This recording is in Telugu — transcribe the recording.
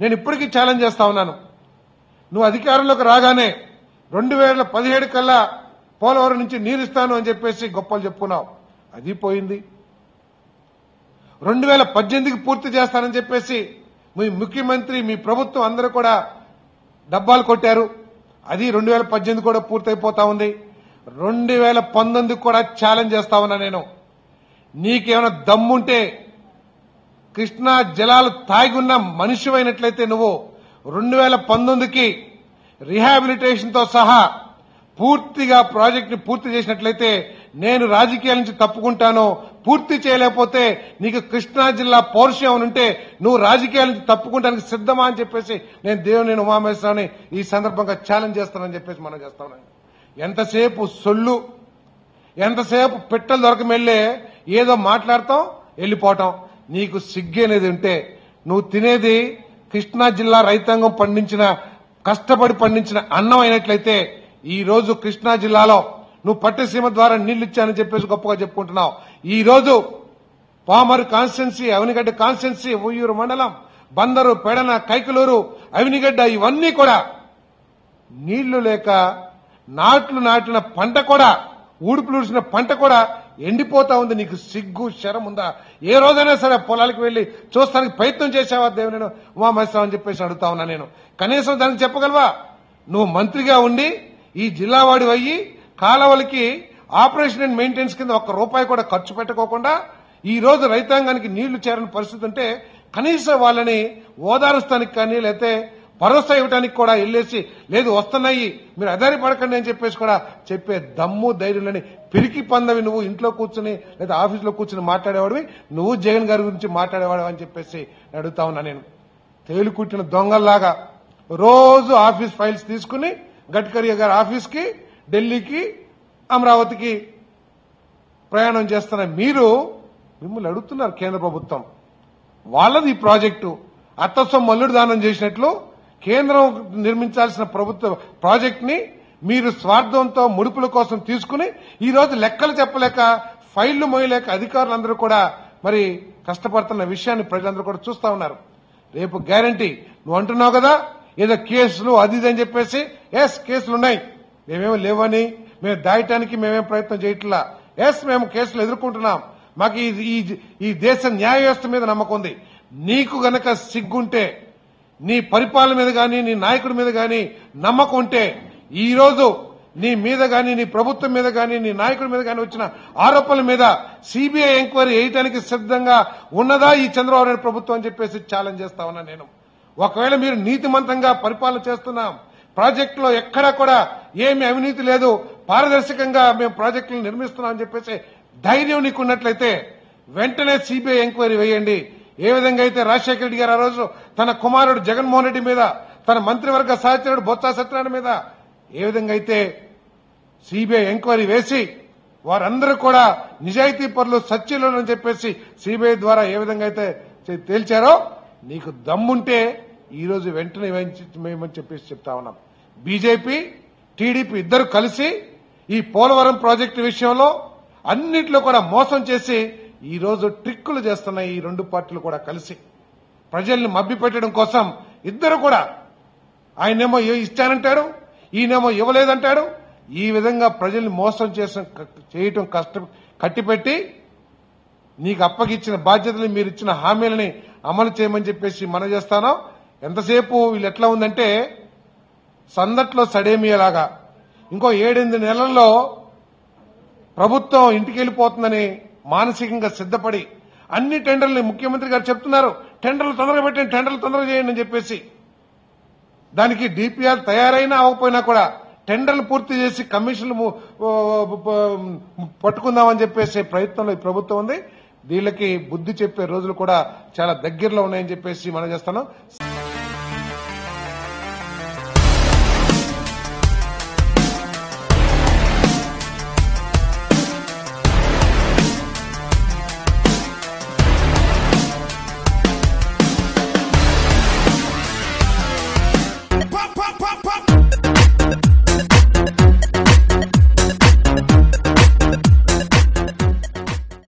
నేను ఇప్పటికీ ఛాలెంజ్ చేస్తా ఉన్నాను. నువ్వు అధికారంలోకి రాగానే రెండు వేల పదిహేడు కల్లా పోలవరం నుంచి నీరు ఇస్తాను అని చెప్పేసి గొప్పలు చెప్పుకున్నావు. అది పోయింది. రెండు వేల పద్దెనిమిదికి పూర్తి చేస్తానని చెప్పేసి మీ ముఖ్యమంత్రి మీ ప్రభుత్వం అందరూ కూడా డబ్బాలు కొట్టారు. అది రెండు వేల పద్దెనిమిది కూడా పూర్తయిపోతా ఉంది. రెండు వేల పంతొమ్మిదికి కూడా ఛాలెంజ్ చేస్తా ఉన్నా నేను. నీకేమైనా దమ్ముంటే కృష్ణా జలాలు తాగున్న మనిషివైనట్లయితే నువ్వు రెండు వేల పంతొమ్మిదికి రిహాబిలిటేషన్తో సహా పూర్తిగా ప్రాజెక్ట్ని పూర్తి చేసినట్లయితే నేను రాజకీయాల నుంచి తప్పుకుంటాను పూర్తి చేయలేకపోతే నీకు కృష్ణా జిల్లా పౌరుషం ఉంటే నువ్వు రాజకీయాల నుంచి తప్పుకుంటానికి సిద్ధమా అని చెప్పేసి నేను దేవుని ఉమామేశ్వరాన్ని ఈ సందర్భంగా ఛాలెంజ్ చేస్తానని చెప్పేసి మనం చేస్తాను ఎంతసేపు సొల్లు ఎంతసేపు పిట్టలు దొరకమెళ్ళే ఏదో మాట్లాడతాం వెళ్ళిపోవటం నీకు సిగ్గేనేది ఉంటే నువ్వు తినేది కృష్ణా జిల్లా రైతాంగం పండించిన కష్టపడి పండించిన అన్నం అయినట్లయితే ఈ రోజు కృష్ణా జిల్లాలో నువ్వు పట్టిసీమ ద్వారా నీళ్ళు ఇచ్చానని చెప్పేసి గొప్పగా చెప్పుకుంటున్నావు. ఈ రోజు పామర్ కాన్స్టెన్సీ అవినిగడ్డ కాన్స్టెన్సీ ఉయ్యూరు మండలం బందరు పెడన కైకలూరు అవినిగడ్డ ఇవన్నీ కూడా నీళ్ళు లేక నాట్లు నాటిన పంట కూడా ఊడుపులుడిసిన పంట కూడా ఎండిపోతా ఉంది. నీకు సిగ్గు శరం ఉందా? ఏ రోజైనా సరే పొలాలకు వెళ్ళి చూస్తానికి ప్రయత్నం చేసావా దేవుని ఉమామహేశ్వరం అని చెప్పేసి అడుగుతా ఉన్నా నేను. కనీసం దానికి చెప్పగలవా? నువ్వు మంత్రిగా ఉండి ఈ జిల్లావాడి అయ్యి కాలవలకి ఆపరేషన్ అండ్ మెయింటెనెన్స్ కింద ఒక్క రూపాయి కూడా ఖర్చు పెట్టకోకుండా ఈ రోజు రైతాంగానికి నీళ్ళు చేరని పరిస్థితి ఉంటే కనీసం వాళ్ళని ఓదారుస్తానికి కానీ లేకపోతే భరోసా ఇవ్వడానికి కూడా వెళ్ళేసి లేదు వస్తున్నాయి మీరు అదారి పడకండి అని చెప్పేసి కూడా చెప్పే దమ్ము ధైర్యంలోని పిరికి పందవి నువ్వు ఇంట్లో కూర్చుని లేదా ఆఫీసులో కూర్చుని మాట్లాడేవాడివి నువ్వు జగన్ గారి గురించి మాట్లాడేవాడు అని చెప్పేసి అడుగుతా ఉన్నా నేను. తేలికుట్టిన దొంగల్లాగా రోజు ఆఫీస్ ఫైల్స్ తీసుకుని గడ్కరీ గారి ఆఫీస్కి ఢిల్లీకి అమరావతికి ప్రయాణం చేస్తున్న మీరు మిమ్మల్ని అడుగుతున్నారు కేంద్ర ప్రభుత్వం. వాళ్ళది ఈ ప్రాజెక్టు. అత్తస్వం మల్లుడు దానం చేసినట్లు కేంద్రం నిర్మించాల్సిన ప్రభుత్వ ప్రాజెక్ట్ని మీరు స్వార్థంతో ముడుపుల కోసం తీసుకుని ఈ రోజు లెక్కలు చెప్పలేక ఫైళ్ళు మోయలేక అధికారులందరూ కూడా మరి కష్టపడుతున్న విషయాన్ని ప్రజలందరూ కూడా చూస్తా ఉన్నారు. రేపు గ్యారంటీ. నువ్వు అంటున్నావు కదా ఏదో కేసులు అది ఇది అని చెప్పేసి ఎస్ కేసులు ఉన్నాయి. మేమేమో లేవని మేము దాయటానికి మేమేం ప్రయత్నం చేయట్లా. ఎస్ మేము కేసులు ఎదుర్కొంటున్నాం. మాకు ఈ- ఈ దేశ న్యాయ వ్యవస్థ మీద నమ్మకం ఉంది. నీకు గనక సిగ్గుంటే నీ పరిపాలన మీద కానీ నీ నాయకుడి మీద కానీ నమ్మకం ఉంటే ఈరోజు నీ మీద కానీ నీ ప్రభుత్వం మీద కానీ నీ నాయకుడి మీద కానీ వచ్చిన ఆరోపణల మీద సిబిఐ ఎంక్వైరీ వేయడానికి సిద్ధంగా ఉన్నదా ఈ చంద్రబాబు నాయుడు ప్రభుత్వం అని చెప్పేసి ఛాలెంజ్ చేస్తా ఉన్నా నేను. ఒకవేళ మీరు నీతిమంతంగా పరిపాలన చేస్తున్నాం ప్రాజెక్టులో ఎక్కడా కూడా ఏమి అవినీతి లేదు పారదర్శకంగా మేము ప్రాజెక్టులు నిర్మిస్తున్నాం అని చెప్పేసి ధైర్యం నీకున్నట్లయితే వెంటనే సిబిఐ ఎంక్వైరీ వేయండి. ఏ విధంగా అయితే రాజశేఖర రెడ్డి గారు ఆ రోజు తన కుమారుడు జగన్మోహన్ రెడ్డి మీద తన మంత్రివర్గ సహచరుడు బొత్స సత్యనారాయణ మీద ఏ విధంగా అయితే సిబిఐ ఎంక్వైరీ వేసి వారందరూ కూడా నిజాయితీ పనులు సత్యులు అని చెప్పేసి సిబిఐ ద్వారా ఏ విధంగా అయితే తేల్చారో నీకు దమ్ముంటే ఈ రోజు వెంటనే మేమని చెప్పేసి చెప్తా ఉన్నాం. బీజేపీ టీడీపీ ఇద్దరు కలిసి ఈ పోలవరం ప్రాజెక్టు విషయంలో అన్నిట్లో కూడా మోసం చేసి ఈరోజు ట్రిక్కులు చేస్తున్నాయి ఈ రెండు పార్టీలు కూడా కలిసి ప్రజల్ని మభ్యపెట్టడం కోసం ఇద్దరు కూడా ఆయనేమో ఏ- ఇస్తానంటాడు ఈయనేమో ఇవ్వలేదంటాడు ఈ విధంగా ప్రజల్ని మోసం చేసిన చేయటం కష్టం కట్టిపెట్టి నీకు అప్పగిచ్చిన బాధ్యతలు మీరు ఇచ్చిన హామీలని అమలు చేయమని చెప్పేసి మనం చేస్తాను ఎంతసేపు వీళ్ళు ఎట్లా ఉందంటే సందట్లో సడేమియలాగా ఇంకో ఏడెనిమిది నెలల్లో ప్రభుత్వం ఇంటికి వెళ్ళిపోతుందని మానసికంగా సిద్ధపడి అన్ని టెండర్లు ముఖ్యమంత్రి గారు చెప్తున్నారు. టెండర్లు తొందరగా పెట్టండి టెండర్లు తొందరగా చేయండి అని చెప్పేసి. దానికి డిపిఆర్ తయారైనా అవ్వకపోయినా కూడా టెండర్లు పూర్తి చేసి కమిషన్లు పట్టుకుందామని చెప్పేసి ప్రయత్నంలో ఈ ప్రభుత్వం ఉంది. వీళ్ళకి బుద్ధి చెప్పే రోజులు కూడా చాలా దగ్గరలో ఉన్నాయని చెప్పేసి మనం చేస్తున్నాం.